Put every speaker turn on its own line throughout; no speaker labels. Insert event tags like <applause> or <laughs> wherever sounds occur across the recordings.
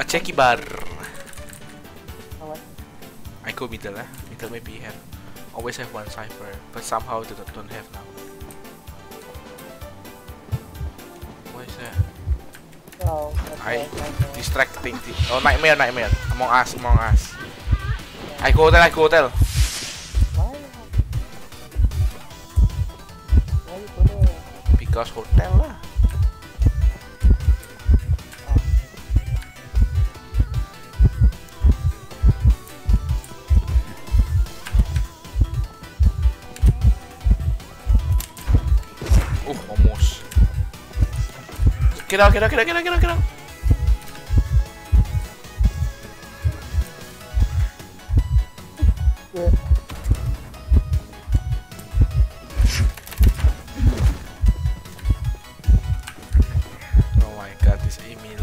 Uh, Checky bar. I go middle, eh? Middle maybe have. Always have one cipher, but somehow they don't, don't have now. What is that?
Oh,
I-
nightmare.
Distracting. Di oh, nightmare, nightmare. Among us, among us. I go hotel, I go hotel.
Why? Why you go there?
Because hotel lah. Get out, get out, get out, get out, get out, get out. Oh my god, this Emil.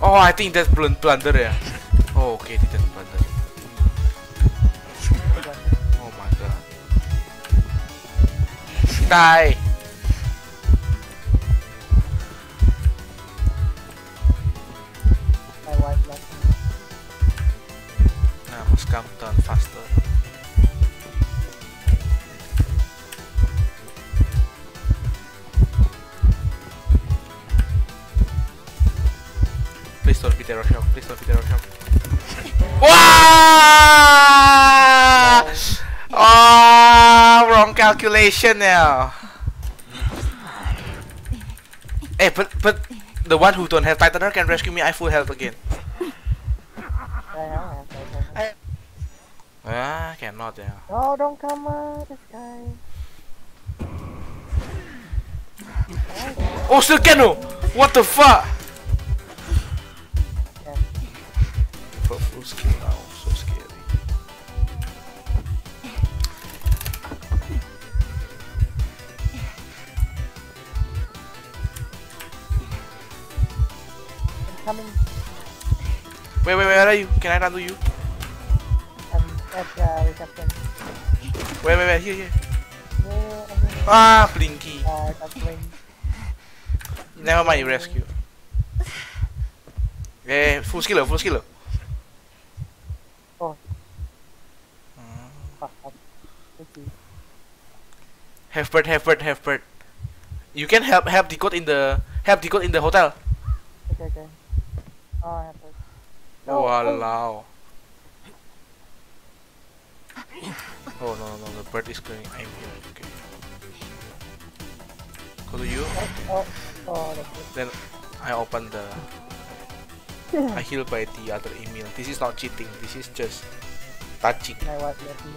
Oh, I think that's blun blunder yeah. Oh, okay, that's blunder. Oh my god. Die! Come down faster. Please don't be terror shock. Please don't be terror shock. <laughs> Wow! Oh. oh, wrong calculation now. Hey, but but the one who don't have Tide Turner can rescue me. I full health again. Ah, cannot yeah.
No, don't come out, this guy.
Oh, still can no? What the fuck?
Yeah.
Full skill now, so scary.
I'm coming.
Wait, wait, where are you? Can I run to you?
At uh, reception.
Wait, wait, wait, here, here.
Yeah, I'm.
Ah, Blinky.
Uh,
Never mind, you rescue. Eh, full skill, full skill.
Oh. up. Let's.
Have bird, have bird, have bird. You can help help decode in the help decode in the hotel.
Okay, okay. Oh, I have.
Oh,
No, oh.
allow. Oh no, no, no the bird is going. I'm here. Okay. Go to you.
Oh, oh.
Then I open the. I heal by the other Emil. This is not cheating. This is just touching.
My wife left me.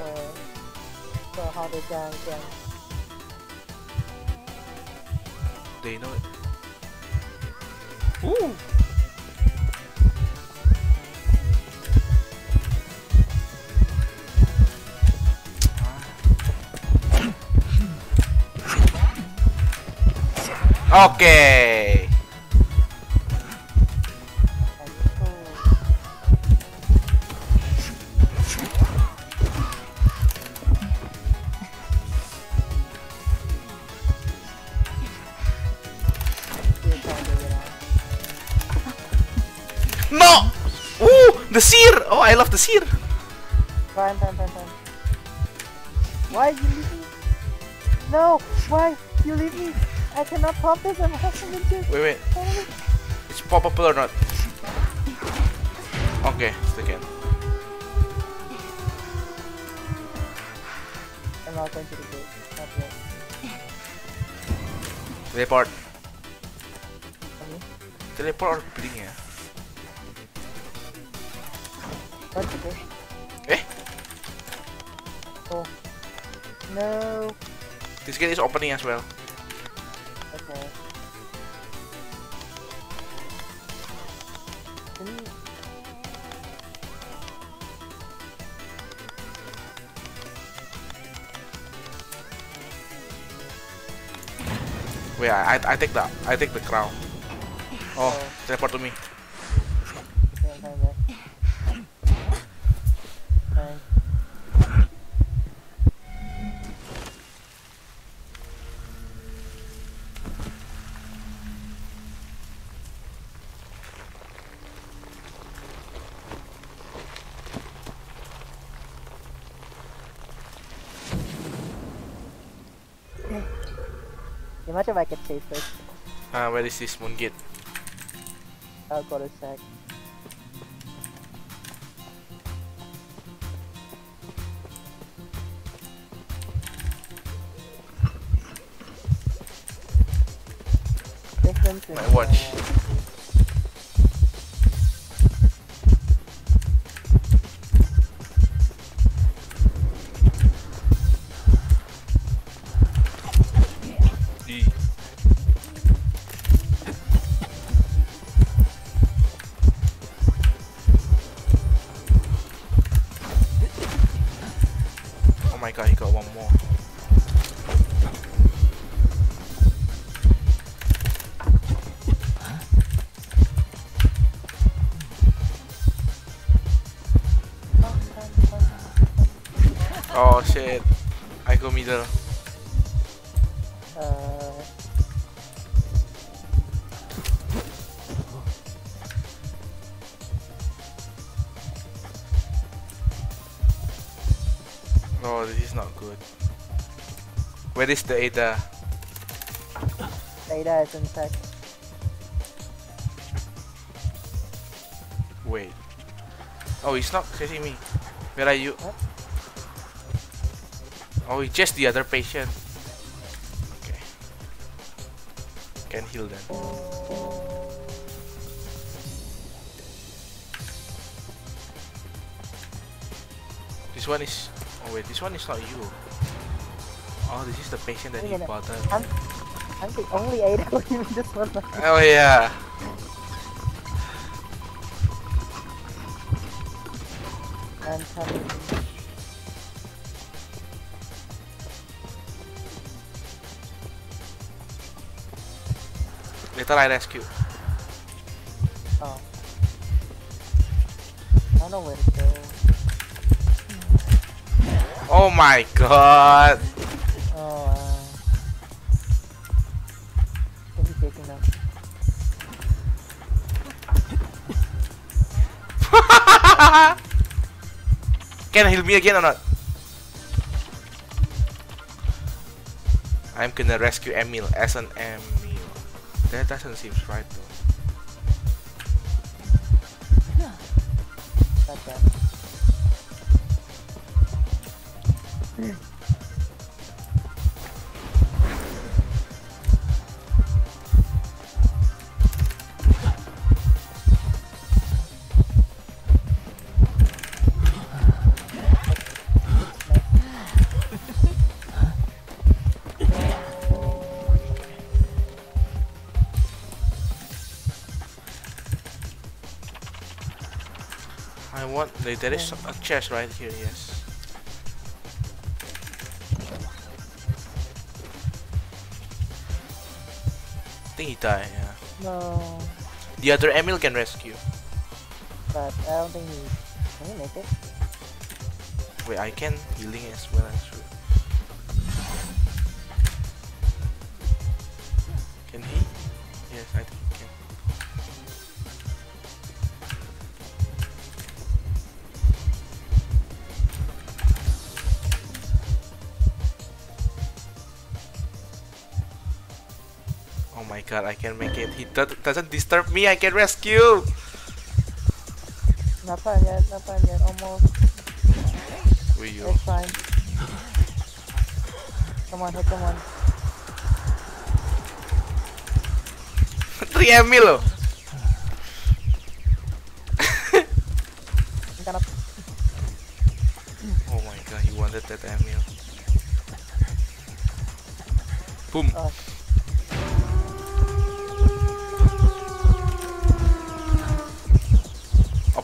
Uh, so how they can, can
They know it. Ooh.
Out.
No. Ooh, the seer. Oh, I love the seer.
Fine, fine, fine, fine. Why you leave me? No! Why you leave me? I cannot pop this. I'm having to do.
Wait, wait. It's poppable or not? Okay, still can.
I'm not going to the gate. Not yet.
Teleport.
Okay.
Teleport or blink ya?
What's the gate?
Eh?
Oh. No.
This gate is opening as well.
You...
Wait, I, I take the I take the crown. Oh. teleport to me.
Imagine if I get chased first.
Uh, where is this moon gate?
I'll go to sec.
My watch. One more. Oh shit. I go middle.
uh,
Oh, this is not good. Where is the Ada?
Ada is in sec.
Wait. Oh, he's not chasing me. Where are you?
What?
Oh, it's just the other patient. Okay. Can heal then. This one is. Oh wait, this one is not you. Oh, this is the patient that
Wait a
he
minute.
bothered.
I'm, I'm the only Ada leaving this one.
Oh yeah.
I'm coming.
Later I rescue.
Oh. I don't know where to go.
Oh my god.
Oh, uh. Maybe taking up.
Can heal me again or not? I'm gonna rescue Emil as an Emil. That doesn't seem right though.
Not bad.
I want. There there is a chest right here. Yes. Think he died. Yeah.
No,
The other Emil can rescue.
but I don't think he. Can he make it?
Wait, I can healing as well. Actually. Can he? Yes, I think he can. God, I can make it. He do- doesn't disturb me, I can rescue!
Not fine yet, not fine yet, almost.
Will you?
It's fine. Come on, hit someone.
3 Emil loh!
Gonna. <laughs>
Oh my god, he wanted that Emil. Boom!
Oh,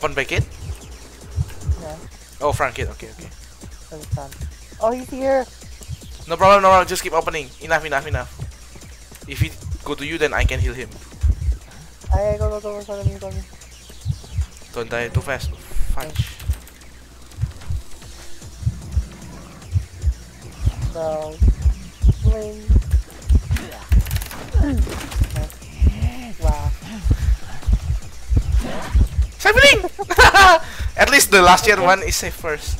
Open back gate?
yeah,
Oh, front gate, okay, okay.
Oh, he's here!
No problem, no problem, just keep opening. Enough, enough, enough. If he go to you, then I can heal him.
Ah, Aye, go, go, go, follow me, follow me.
Don't die too fast. Fudge.
So, swing.
Saving! <laughs> At least the last year one is safe first.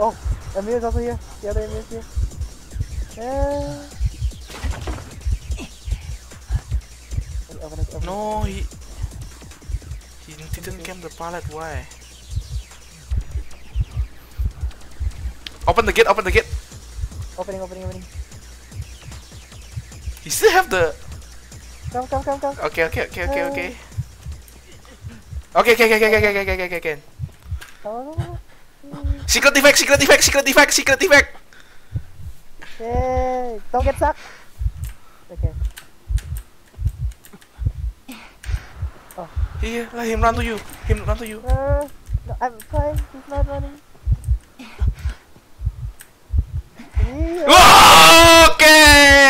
Oh, Emil's also here. The other Emil's here. Yeah. Open it, open it.
No, he he didn't get the pallet. Why? Open the gate. Open the gate.
Opening, opening, opening.
You still have the.
Come, come, come, come.
Okay, okay, okay, okay, okay. Oke, oke, oke, oke, oke,
oke, oke, oke.
Secret effect, secret effect, secret effect, secret effect.
Oke, don't get stuck. Oke. Okay.
Oh. Iya, oke, him run to you. Him run to you.
Uh, no, I'm fine. He's not running. oke, Oke.
Okay.